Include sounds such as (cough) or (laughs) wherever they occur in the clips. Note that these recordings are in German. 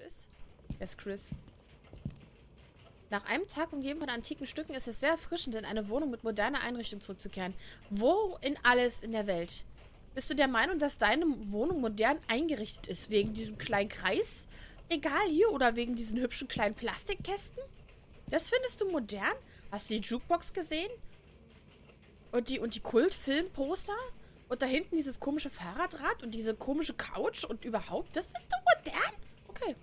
Chris? Wer ist Chris? Nach einem Tag umgeben von antiken Stücken ist es sehr erfrischend, in eine Wohnung mit moderner Einrichtung zurückzukehren. Wo in alles in der Welt? Bist du der Meinung, dass deine Wohnung modern eingerichtet ist? Wegen diesem kleinen Kreis? Egal hier oder wegen diesen hübschen kleinen Plastikkästen? Das findest du modern? Hast du die Jukebox gesehen? Und die, und die Kultfilmposter? Und da hinten dieses komische Fahrradrad und diese komische Couch und überhaupt? Das findest du modern? Okay.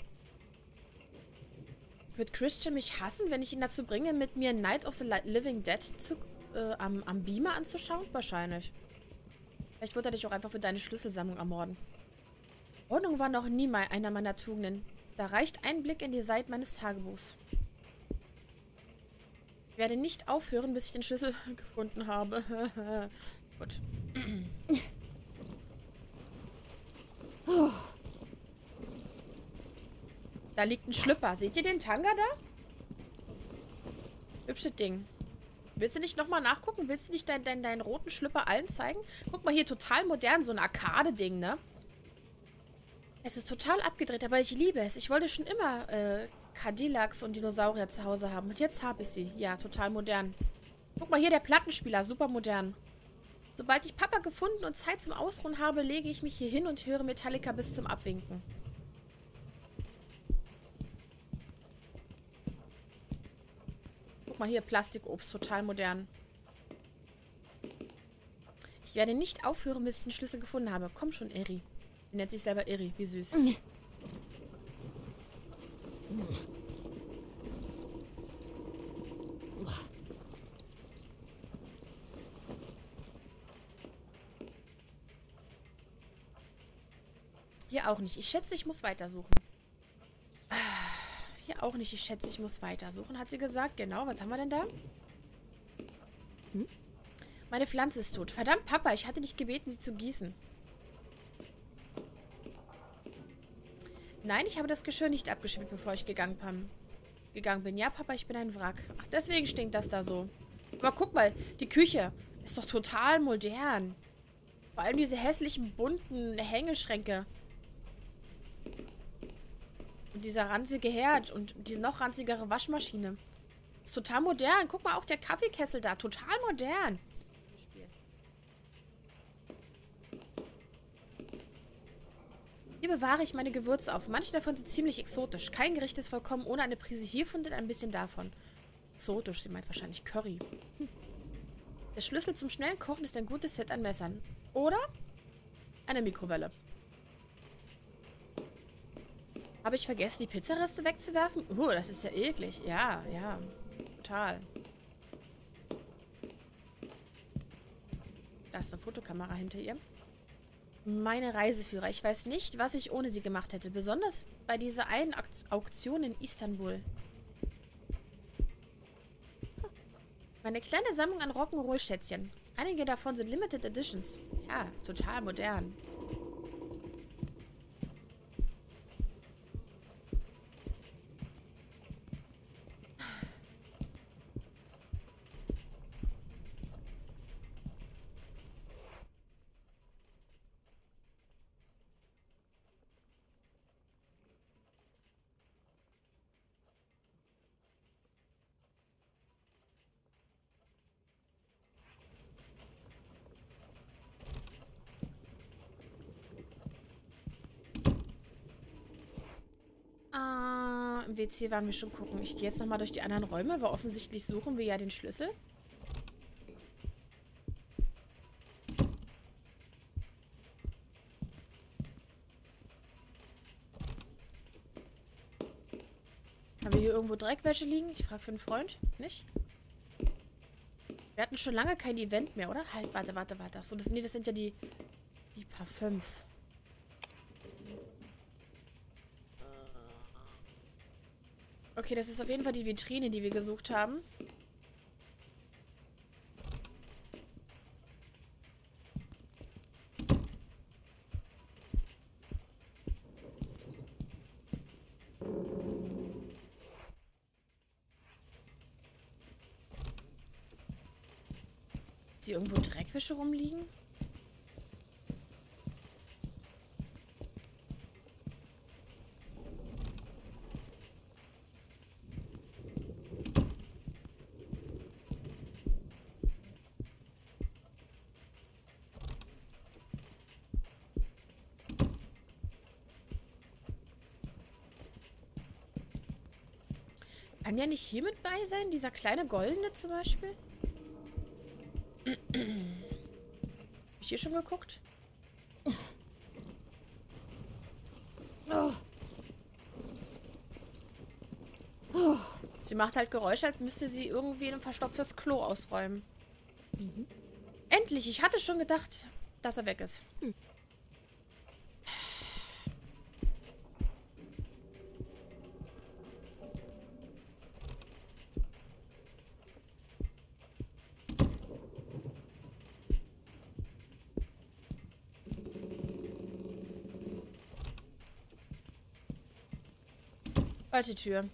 Wird Christian mich hassen, wenn ich ihn dazu bringe, mit mir Night of the Living Dead zu, äh, am, am Beamer anzuschauen? Wahrscheinlich. Vielleicht wird er dich auch einfach für deine Schlüsselsammlung ermorden. Ordnung war noch nie mal einer meiner Tugenden. Da reicht ein Blick in die Seite meines Tagebuchs. Ich werde nicht aufhören, bis ich den Schlüssel (laughs) gefunden habe. (laughs) Gut. (clears throat) Da liegt ein Schlüpper. Seht ihr den Tanga da? Hübsches Ding. Willst du nicht nochmal nachgucken? Willst du nicht deinen dein, dein roten Schlüpper allen zeigen? Guck mal hier, total modern, so ein Arcade-Ding, ne? Es ist total abgedreht, aber ich liebe es. Ich wollte schon immer äh, Cadillacs und Dinosaurier zu Hause haben. Und jetzt habe ich sie. Ja, total modern. Guck mal hier, der Plattenspieler, super modern. Sobald ich Papa gefunden und Zeit zum Ausruhen habe, lege ich mich hier hin und höre Metallica bis zum Abwinken. Guck mal hier, Plastikobst, total modern. Ich werde nicht aufhören, bis ich den Schlüssel gefunden habe. Komm schon, Eri. Die nennt sich selber Eri, wie süß. Hier auch nicht. Ich schätze, ich muss weitersuchen auch nicht. Ich schätze, ich muss weitersuchen, hat sie gesagt. Genau, was haben wir denn da? Hm? Meine Pflanze ist tot. Verdammt, Papa, ich hatte dich gebeten, sie zu gießen. Nein, ich habe das Geschirr nicht abgeschmiert, bevor ich gegangen bin. Gegangen bin. Ja, Papa, ich bin ein Wrack. Ach, deswegen stinkt das da so. Aber guck mal, die Küche ist doch total modern. Vor allem diese hässlichen, bunten Hängeschränke. Und dieser ranzige Herd und diese noch ranzigere Waschmaschine. Ist total modern. Guck mal, auch der Kaffeekessel da. Total modern. Hier bewahre ich meine Gewürze auf. Manche davon sind ziemlich exotisch. Kein Gericht ist vollkommen ohne eine Prise hiervon und ein bisschen davon. Exotisch, sie meint wahrscheinlich Curry. Hm. Der Schlüssel zum schnellen Kochen ist ein gutes Set an Messern. Oder eine Mikrowelle. Habe ich vergessen, die Pizzareste wegzuwerfen? Uh, das ist ja eklig. Ja, ja. Total. Da ist eine Fotokamera hinter ihr. Meine Reiseführer. Ich weiß nicht, was ich ohne sie gemacht hätte. Besonders bei dieser einen Auktion in Istanbul. Meine kleine Sammlung an Rock'n'Roll-Schätzchen. Einige davon sind Limited Editions. Ja, total modern. Im WC waren wir schon gucken. Ich gehe jetzt nochmal durch die anderen Räume, weil offensichtlich suchen wir ja den Schlüssel. Haben wir hier irgendwo Dreckwäsche liegen? Ich frage für einen Freund. Nicht? Wir hatten schon lange kein Event mehr, oder? Halt, warte, warte, warte. So, das, nee, das sind ja die, die Parfüms. Okay, das ist auf jeden Fall die Vitrine, die wir gesucht haben. Ist hier irgendwo Dreckwäsche rumliegen? Kann ja nicht hier mit bei sein? Dieser kleine goldene zum Beispiel? Hab ich hier schon geguckt? Oh. Oh. Sie macht halt Geräusche, als müsste sie irgendwie ein verstopftes Klo ausräumen. Mhm. Endlich! Ich hatte schon gedacht, dass er weg ist. Hm. Falsche Tür.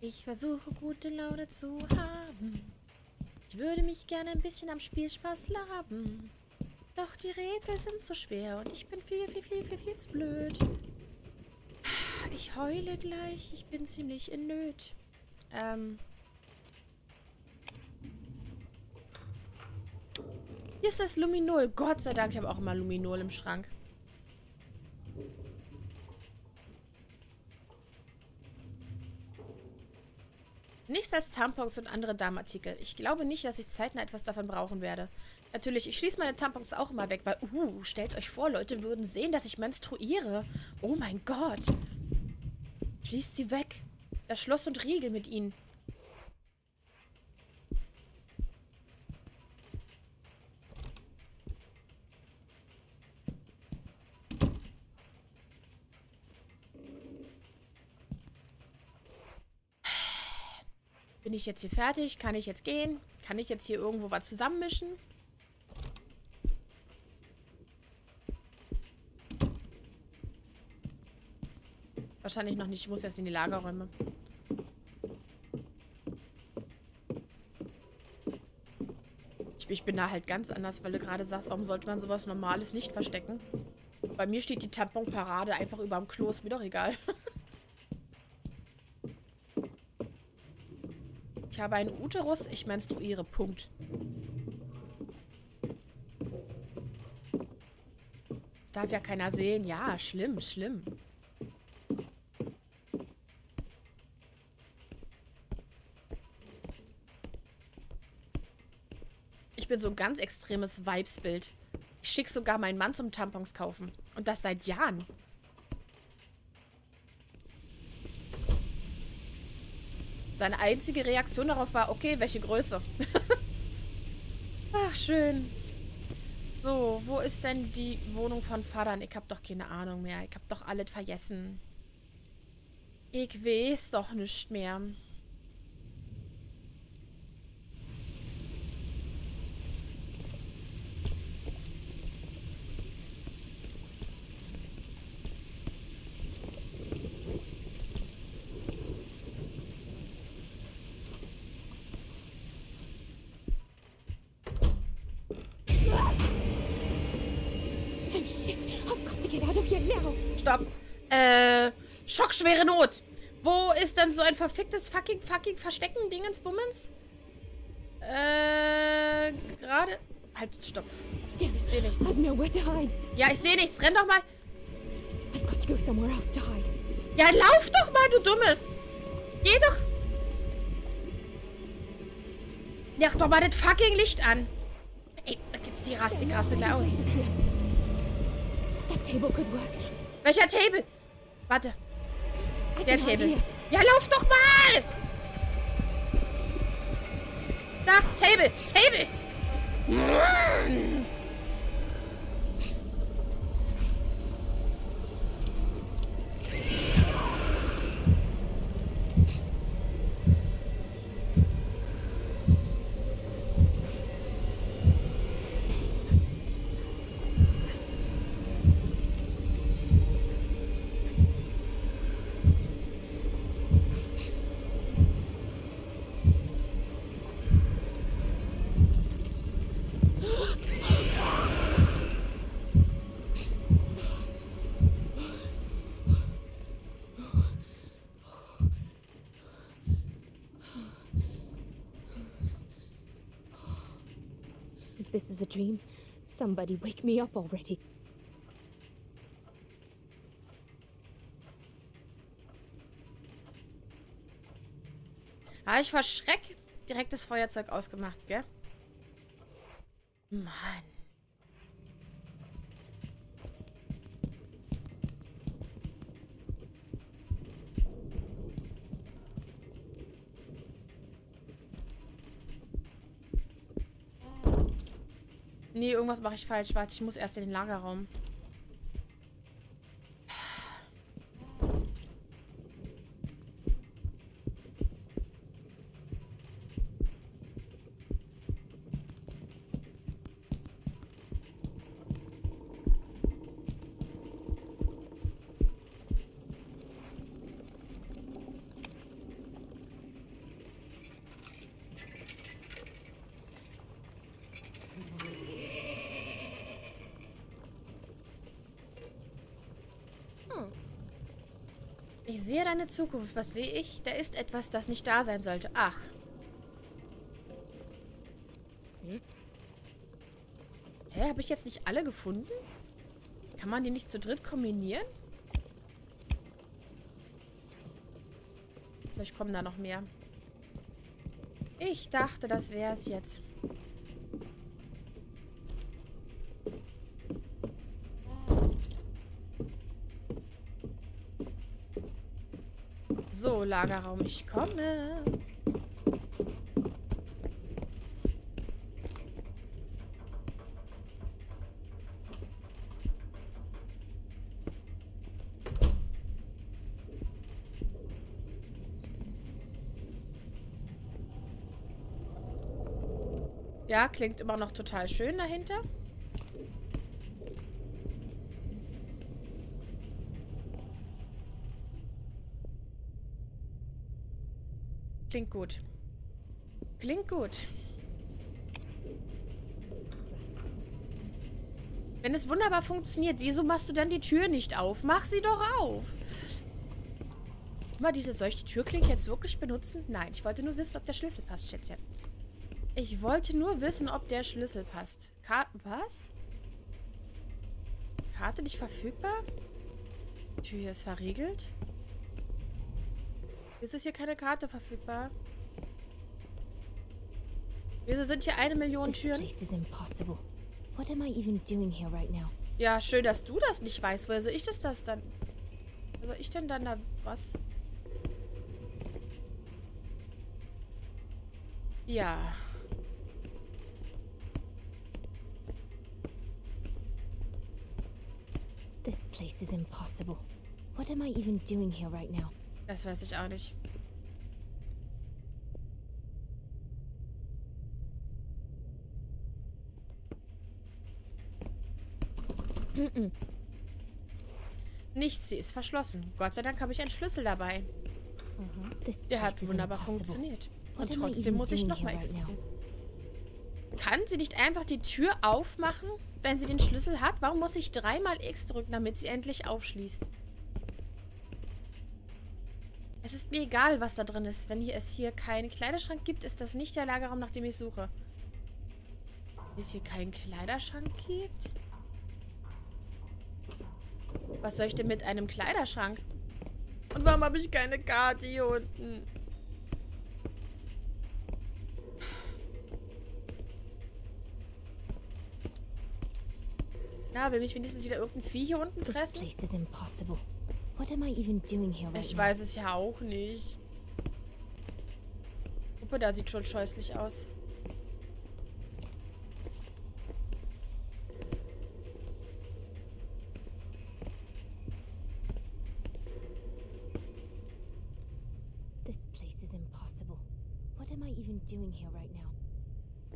Ich versuche gute Laune zu haben. Ich würde mich gerne ein bisschen am Spielspaß laben. Doch die Rätsel sind so schwer und ich bin viel, viel, viel, viel, viel zu blöd. Ich heule gleich, ich bin ziemlich in Nöt. Ähm. Hier ist das Luminol. Gott sei Dank, ich habe auch immer Luminol im Schrank. Als Tampons und andere Darmartikel. Ich glaube nicht, dass ich zeitnah etwas davon brauchen werde. Natürlich, ich schließe meine Tampons auch immer weg, weil, uh, stellt euch vor, Leute würden sehen, dass ich menstruiere. Oh mein Gott. Schließt sie weg. Das Schloss und Riegel mit ihnen. Bin ich jetzt hier fertig? Kann ich jetzt gehen? Kann ich jetzt hier irgendwo was zusammenmischen? Wahrscheinlich noch nicht. Ich muss erst in die Lagerräume. Ich, ich bin da halt ganz anders, weil du gerade sagst, warum sollte man sowas Normales nicht verstecken? Bei mir steht die Tamponparade einfach über dem Klo. Ist mir doch egal. (laughs) Ich habe einen Uterus, ich menstruiere. Punkt. Das darf ja keiner sehen. Ja, schlimm, schlimm. Ich bin so ein ganz extremes Vibesbild. Ich schicke sogar meinen Mann zum Tampons kaufen. Und das seit Jahren. Seine einzige Reaktion darauf war, okay, welche Größe? Ach, schön. So, wo ist denn die Wohnung von Vater? Ich hab doch keine Ahnung mehr. Ich hab doch alles vergessen. Ich weiß doch nicht mehr. Stopp. Äh, schockschwere Not. Wo ist denn so ein verficktes fucking fucking Verstecken Dingensbummens? Äh, gerade... Halt, stopp. Ich sehe nichts. Ja, ich sehe nichts. Renn doch mal. Ja, lauf doch mal, du Dumme. Geh doch. Mach doch mal das fucking Licht an. Ey, die raste, die raste gleich aus. Welcher Table? Warte. Der Table. Ja, lauf doch mal! Da, Table, Table! is a dream. Somebody wake me up already. Ah, ich war Schreck direkt das Feuerzeug ausgemacht, gell? Mann. Nee, irgendwas mache ich falsch. Warte, ich muss erst in den Lagerraum. Sehe deine Zukunft. Was sehe ich? Da ist etwas, das nicht da sein sollte. Ach. Hm? Hä, habe ich jetzt nicht alle gefunden? Kann man die nicht zu dritt kombinieren? Vielleicht kommen da noch mehr. Ich dachte, das wäre es jetzt. So, Lagerraum, ich komme. Ja, klingt immer noch total schön dahinter. Klingt gut. Klingt gut. Wenn es wunderbar funktioniert, wieso machst du dann die Tür nicht auf? Mach sie doch auf. Mal diese, soll ich Türklinke jetzt wirklich benutzen? Nein, ich wollte nur wissen, ob der Schlüssel passt, Schätzchen. Ich wollte nur wissen, ob der Schlüssel passt. Ka was? Karte nicht verfügbar? Die Tür ist verriegelt. Wieso ist hier keine Karte verfügbar? Wieso sind hier eine Million Türen? Ja, schön, dass du das nicht weißt. Woher soll ich das, das dann? Soll ich denn dann da was? Ja. This place is impossible. What am I even doing here right now? Das weiß ich auch nicht. Nichts, sie ist verschlossen. Gott sei Dank habe ich einen Schlüssel dabei. Mhm. Der hat wunderbar funktioniert. Und trotzdem muss ich nochmal extra. Kann sie nicht einfach die Tür aufmachen, wenn sie den Schlüssel hat? Warum muss ich dreimal X drücken, damit sie endlich aufschließt? Es ist mir egal, was da drin ist. Wenn hier es hier keinen Kleiderschrank gibt, ist das nicht der Lagerraum, nach dem ich suche. Wenn es hier keinen Kleiderschrank gibt? Was soll ich denn mit einem Kleiderschrank? Und warum habe ich keine Karte hier unten? Na, will mich wenigstens wieder irgendein Vieh hier unten fressen? This place is impossible. What am I even doing here right Ich weiß es ja auch nicht. Guck da sieht schon scheußlich aus.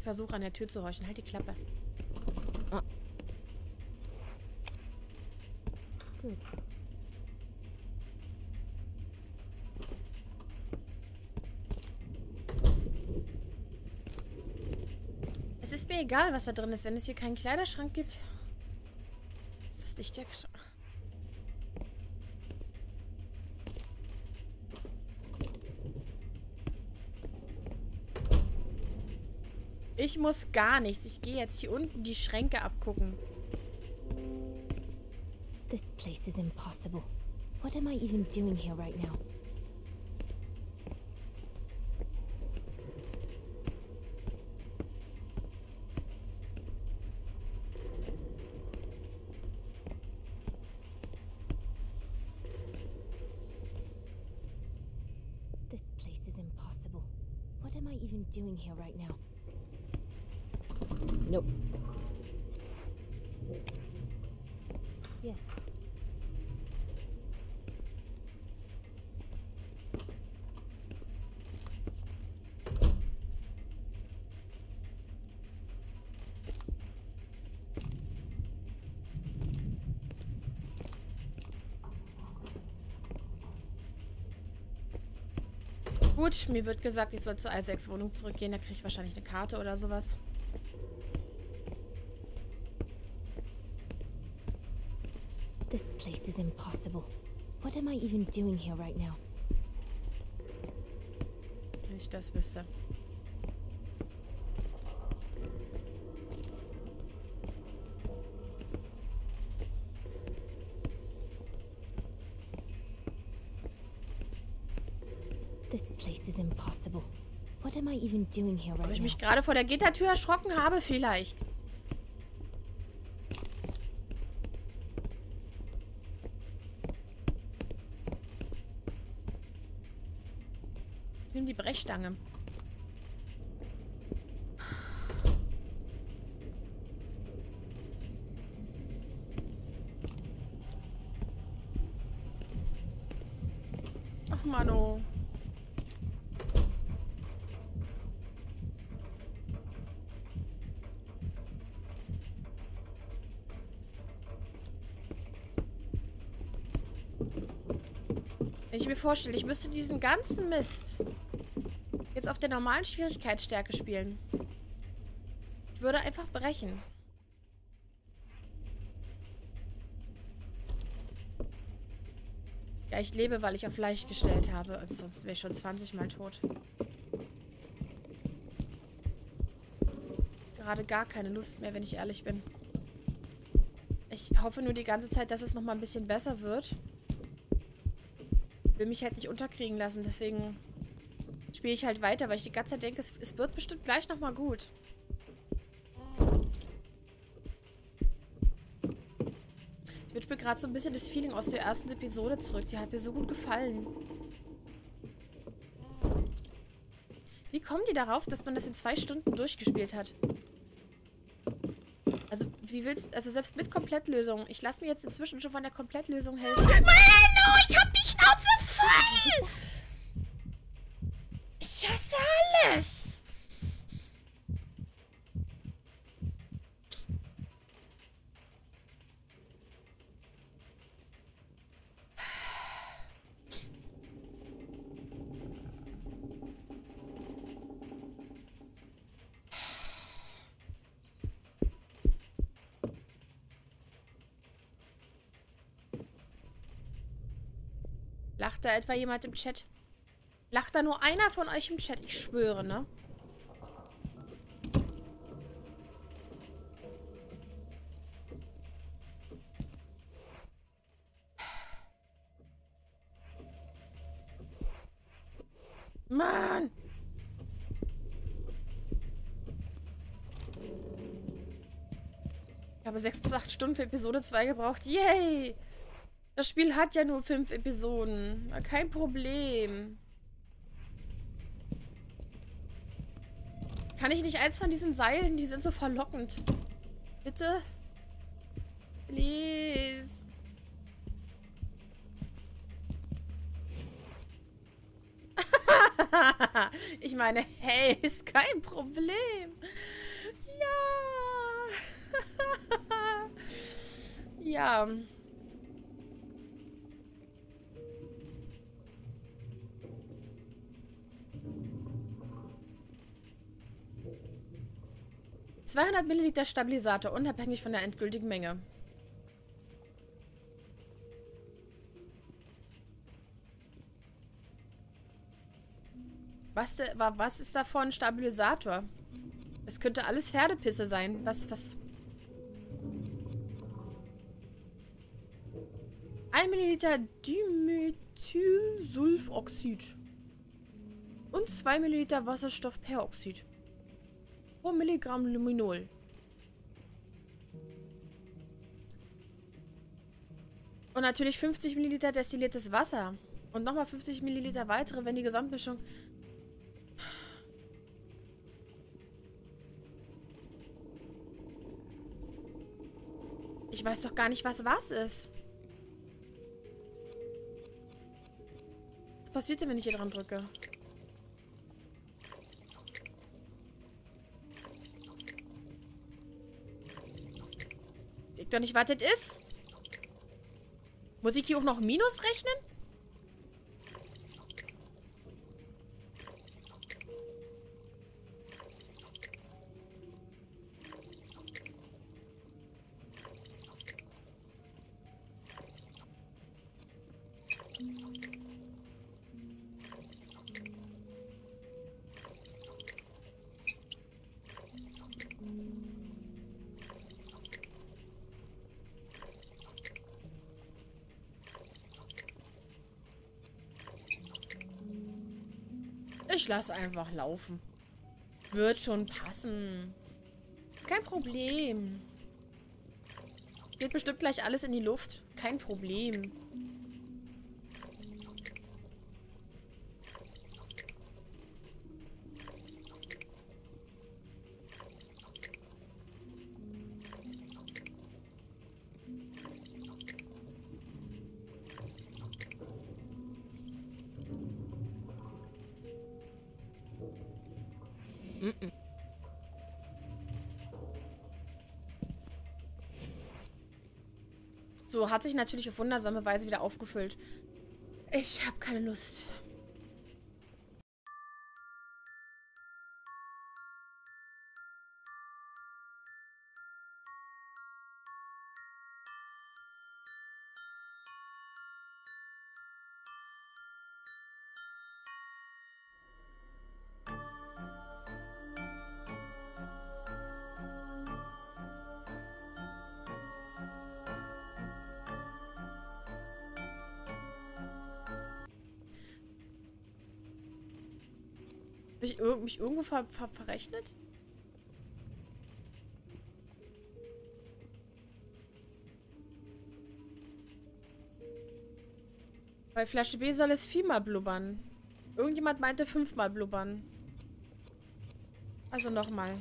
Ich versuche an der Tür zu horchen. Halt die Klappe. Ah. Gut. Es ist mir egal, was da drin ist, wenn es hier keinen Kleiderschrank gibt. Ist das Licht ja... Ich muss gar nichts. Ich gehe jetzt hier unten die Schränke abgucken. This place is impossible. What am I even doing here right now? Even doing here right now? Nope. Gut, mir wird gesagt, ich soll zur Isaacs Wohnung zurückgehen. Da kriege ich wahrscheinlich eine Karte oder sowas. This place is impossible. What am I even doing here right now? Wenn ich das wüsste. This place is impossible. What am I even doing here Ob ich mich gerade vor der Gittertür erschrocken habe? Vielleicht. Ich nehme die Brechstange. Ach, Mano. Wenn ich mir vorstelle, ich müsste diesen ganzen Mist jetzt auf der normalen Schwierigkeitsstärke spielen. Ich würde einfach brechen. Ja, ich lebe, weil ich auf leicht gestellt habe. Also sonst wäre ich schon 20 Mal tot. Gerade gar keine Lust mehr, wenn ich ehrlich bin. Ich hoffe nur die ganze Zeit, dass es nochmal ein bisschen besser wird. Will mich halt nicht unterkriegen lassen, deswegen spiele ich halt weiter, weil ich die ganze Zeit denke, es, es wird bestimmt gleich nochmal gut. Ich wünsche mir gerade so ein bisschen das Feeling aus der ersten Episode zurück. Die hat mir so gut gefallen. Wie kommen die darauf, dass man das in zwei Stunden durchgespielt hat? Also, wie willst Also, selbst mit Komplettlösung. Ich lasse mir jetzt inzwischen schon von der Komplettlösung helfen. Mano, ich hab die please. Da etwa jemand im Chat? Lacht da nur einer von euch im Chat? Ich schwöre, ne? Mann! Ich habe sechs bis acht Stunden für Episode 2 gebraucht. Yay! Das Spiel hat ja nur fünf Episoden. Kein Problem. Kann ich nicht eins von diesen Seilen? Die sind so verlockend. Bitte? Please. (laughs) ich meine, hey, ist kein Problem. Ja. (laughs) ja. ...200 Milliliter Stabilisator, unabhängig von der endgültigen Menge. Was, de, wa- was ist davon ein Stabilisator? Es könnte alles Pferdepisse sein. Was, was... 1 Milliliter Dimethylsulfoxid. Und 2 Milliliter Wasserstoffperoxid pro Milligramm Luminol. Und natürlich 50 Milliliter destilliertes Wasser. Und nochmal 50 Milliliter weitere, wenn die Gesamtmischung... Ich weiß doch gar nicht, was was ist. Was passiert denn, wenn ich hier dran drücke? Doch nicht, das ist. Muss ich hier auch noch Minus rechnen? Ich lasse einfach laufen. Wird schon passen. Ist kein Problem. Geht bestimmt gleich alles in die Luft. Kein Problem. So, hat sich natürlich auf wundersame Weise wieder aufgefüllt. Ich habe keine Lust. Ich irgendwo ver ver verrechnet? Bei Flasche B soll es viermal blubbern. Irgendjemand meinte fünfmal blubbern. Also nochmal.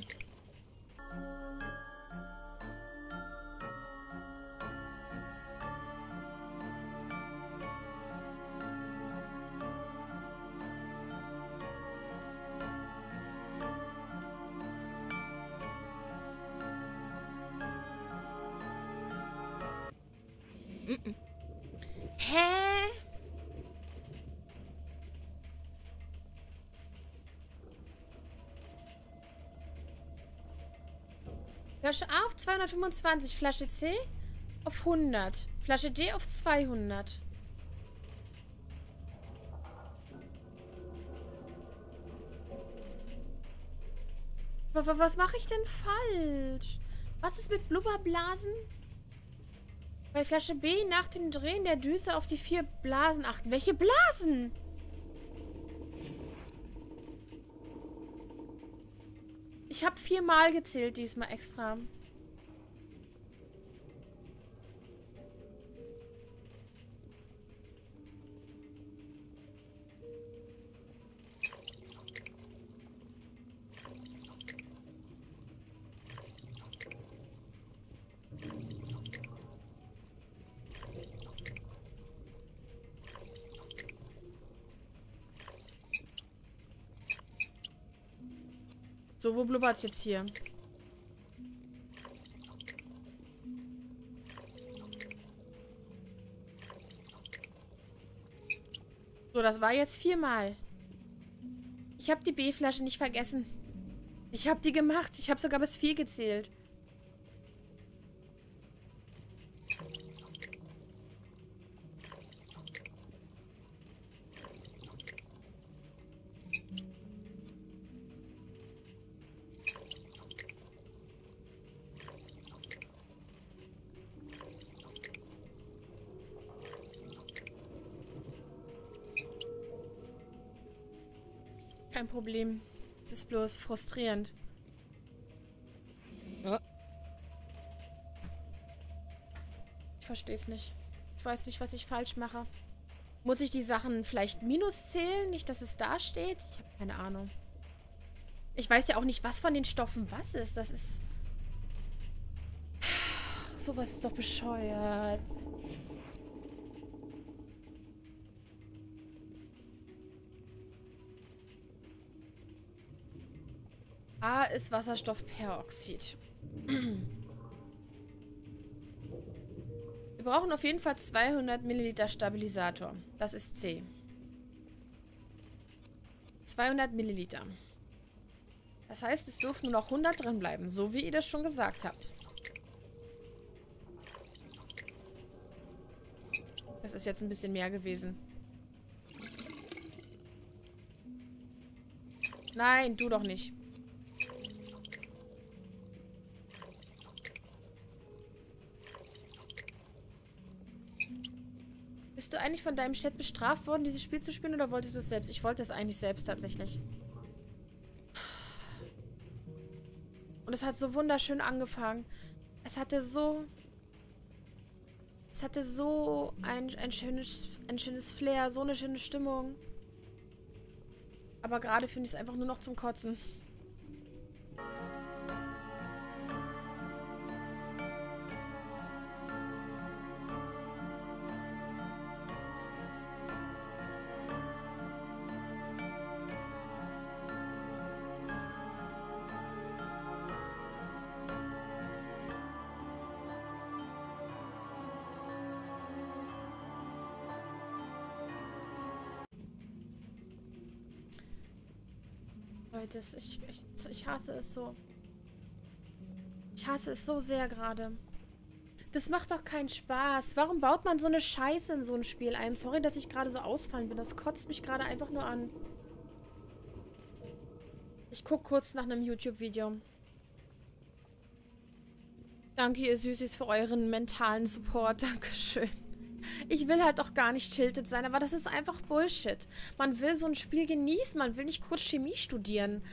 Flasche A auf 225, Flasche C auf 100, Flasche D auf 200. Was mache ich denn falsch? Was ist mit Blubberblasen? Bei Flasche B nach dem Drehen der Düse auf die vier Blasen achten. Welche Blasen? Ich habe viermal gezählt diesmal extra. Wo blubbert's jetzt hier? So, das war jetzt viermal. Ich habe die B-Flasche nicht vergessen. Ich habe die gemacht. Ich habe sogar bis vier gezählt. Kein Problem. Es ist bloß frustrierend. Ja. Ich verstehe es nicht. Ich weiß nicht, was ich falsch mache. Muss ich die Sachen vielleicht minus zählen? Nicht, dass es da steht? Ich habe keine Ahnung. Ich weiß ja auch nicht, was von den Stoffen was ist. Das ist (sighs) sowas ist doch bescheuert. A Wasserstoffperoxid. Wir brauchen auf jeden Fall 200 Milliliter Stabilisator. Das ist C. 200 Milliliter. Das heißt, es dürfen nur noch 100 drin bleiben, so wie ihr das schon gesagt habt. Das ist jetzt ein bisschen mehr gewesen. Nein, du doch nicht. Bist du eigentlich von deinem Chat bestraft worden, dieses Spiel zu spielen, oder wolltest du es selbst? Ich wollte es eigentlich selbst tatsächlich. Und es hat so wunderschön angefangen. Es hatte so... Es hatte so ein, ein, schönes, ein schönes Flair, so eine schöne Stimmung. Aber gerade finde ich es einfach nur noch zum Kotzen. Leute, ich, ich, ich hasse es so. Ich hasse es so sehr gerade. Das macht doch keinen Spaß. Warum baut man so eine Scheiße in so ein Spiel ein? Sorry, dass ich gerade so ausfallen bin. Das kotzt mich gerade einfach nur an. Ich gucke kurz nach einem YouTube-Video. Danke, ihr Süßis, für euren mentalen Support. (laughs) Dankeschön. Ich will halt auch gar nicht tilted sein, aber das ist einfach Bullshit. Man will so ein Spiel genießen, man will nicht kurz Chemie studieren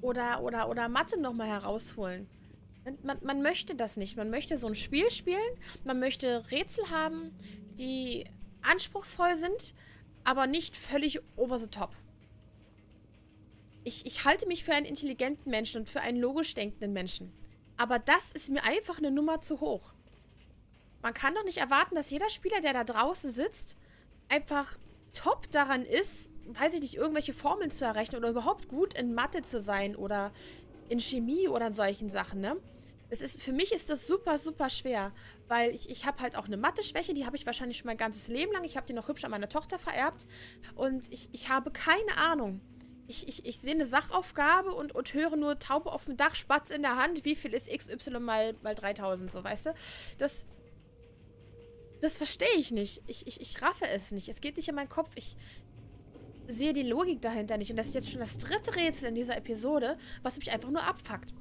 oder, oder, oder Mathe nochmal herausholen. Man, man möchte das nicht. Man möchte so ein Spiel spielen, man möchte Rätsel haben, die anspruchsvoll sind, aber nicht völlig over the top. Ich, ich halte mich für einen intelligenten Menschen und für einen logisch denkenden Menschen. Aber das ist mir einfach eine Nummer zu hoch. Man kann doch nicht erwarten, dass jeder Spieler, der da draußen sitzt, einfach top daran ist, weiß ich nicht, irgendwelche Formeln zu errechnen oder überhaupt gut in Mathe zu sein oder in Chemie oder in solchen Sachen, ne? Es ist, für mich ist das super, super schwer, weil ich, ich habe halt auch eine Mathe-Schwäche, die habe ich wahrscheinlich schon mein ganzes Leben lang. Ich habe die noch hübsch an meine Tochter vererbt und ich, ich habe keine Ahnung. Ich, ich, ich sehe eine Sachaufgabe und, und höre nur Taube auf dem Dach, Spatz in der Hand, wie viel ist XY mal, mal 3000, so, weißt du? Das, das verstehe ich nicht. Ich, ich, ich raffe es nicht. Es geht nicht in meinen Kopf. Ich sehe die Logik dahinter nicht. Und das ist jetzt schon das dritte Rätsel in dieser Episode, was mich einfach nur abfuckt.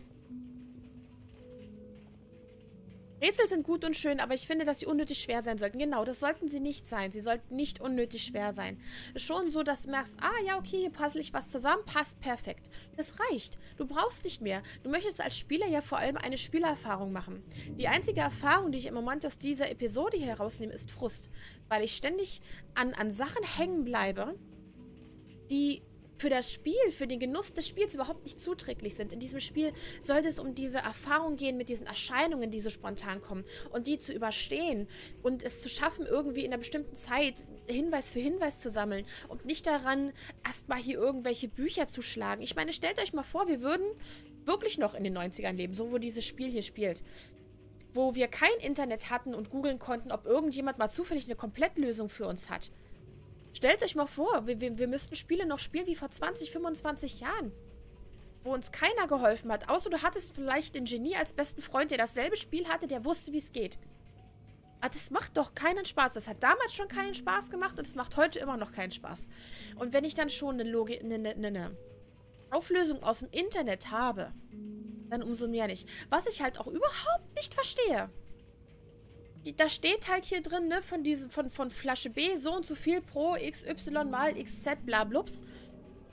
Rätsel sind gut und schön, aber ich finde, dass sie unnötig schwer sein sollten. Genau, das sollten sie nicht sein. Sie sollten nicht unnötig schwer sein. Schon so, dass du merkst, ah ja, okay, hier passe ich was zusammen, passt perfekt. Das reicht. Du brauchst nicht mehr. Du möchtest als Spieler ja vor allem eine Spielerfahrung machen. Die einzige Erfahrung, die ich im Moment aus dieser Episode herausnehme, ist Frust. Weil ich ständig an, an Sachen hängen bleibe, die für das Spiel, für den Genuss des Spiels überhaupt nicht zuträglich sind. In diesem Spiel sollte es um diese Erfahrung gehen mit diesen Erscheinungen, die so spontan kommen und die zu überstehen und es zu schaffen, irgendwie in einer bestimmten Zeit Hinweis für Hinweis zu sammeln und nicht daran, erstmal hier irgendwelche Bücher zu schlagen. Ich meine, stellt euch mal vor, wir würden wirklich noch in den 90ern leben, so wo dieses Spiel hier spielt wo wir kein Internet hatten und googeln konnten, ob irgendjemand mal zufällig eine Komplettlösung für uns hat. Stellt euch mal vor, wir, wir, wir müssten Spiele noch spielen wie vor 20, 25 Jahren. Wo uns keiner geholfen hat. Außer du hattest vielleicht den Genie als besten Freund, der dasselbe Spiel hatte, der wusste, wie es geht. Aber das macht doch keinen Spaß. Das hat damals schon keinen Spaß gemacht und es macht heute immer noch keinen Spaß. Und wenn ich dann schon eine, Logik, eine, eine, eine Auflösung aus dem Internet habe, dann umso mehr nicht. Was ich halt auch überhaupt nicht verstehe da steht halt hier drin, ne, von diesem, von, von Flasche B, so und so viel pro XY mal XZ bla blups.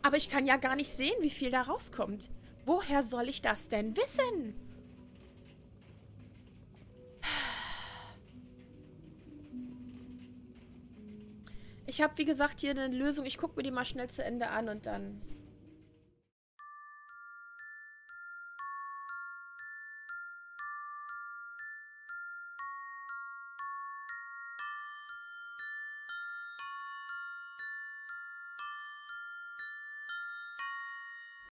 Aber ich kann ja gar nicht sehen, wie viel da rauskommt. Woher soll ich das denn wissen? Ich habe, wie gesagt, hier eine Lösung. Ich gucke mir die mal schnell zu Ende an und dann